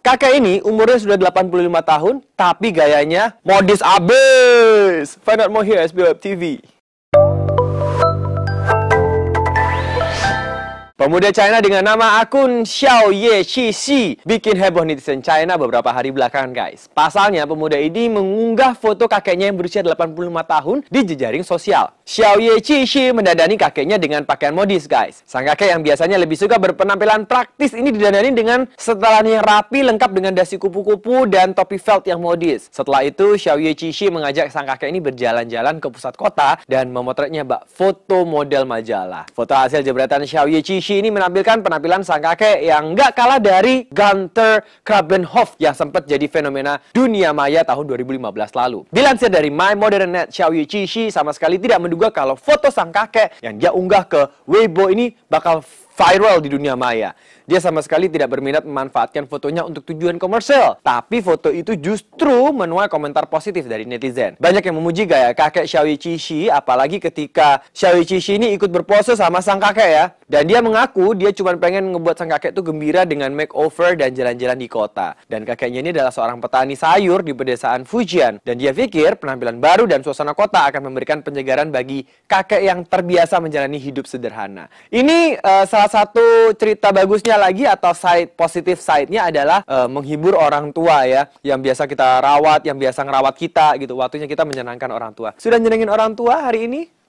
Kakek ini umurnya sudah 85 tahun, tapi gayanya modis abis. Find out more here, SBWeb TV. Pemuda China dengan nama akun Xiao Ye Chi Xi bikin heboh netizen China beberapa hari belakangan guys. Pasalnya pemuda ini mengunggah foto kakeknya yang berusia 85 tahun di jejaring sosial. Xiao Ye Chi Xi mendadani kakeknya dengan pakaian modis guys. Sang kakek yang biasanya lebih suka berpenampilan praktis ini didandani dengan setelan yang rapi lengkap dengan dasi kupu-kupu dan topi felt yang modis. Setelah itu Xiao Ye Chi Xi mengajak sang kakek ini berjalan-jalan ke pusat kota dan memotretnya bak foto model majalah. Foto hasil jepretan Xiao Ye Chi Xi ini menampilkan penampilan sang kakek yang nggak kalah dari Gunter Krabenhoff yang sempat jadi fenomena dunia maya tahun 2015 lalu. Dilansir dari My Modern Net, Xiao Yuqishi sama sekali tidak menduga kalau foto sang kakek yang dia unggah ke Weibo ini bakal viral di dunia maya. Dia sama sekali tidak berminat memanfaatkan fotonya untuk tujuan komersial. Tapi foto itu justru menuai komentar positif dari netizen. Banyak yang memuji gaya kakek Xiaoyi Cishi, apalagi ketika Xiaoyi Cishi ini ikut berpose sama sang kakek ya. Dan dia mengaku dia cuma pengen ngebuat sang kakek itu gembira dengan makeover dan jalan-jalan di kota. Dan kakeknya ini adalah seorang petani sayur di pedesaan Fujian. Dan dia pikir penampilan baru dan suasana kota akan memberikan penyegaran bagi kakek yang terbiasa menjalani hidup sederhana. Ini uh, salah satu cerita bagusnya lagi atau side positif side-nya adalah uh, menghibur orang tua ya, yang biasa kita rawat, yang biasa ngerawat kita gitu. Waktunya kita menyenangkan orang tua. Sudah nyenengin orang tua hari ini?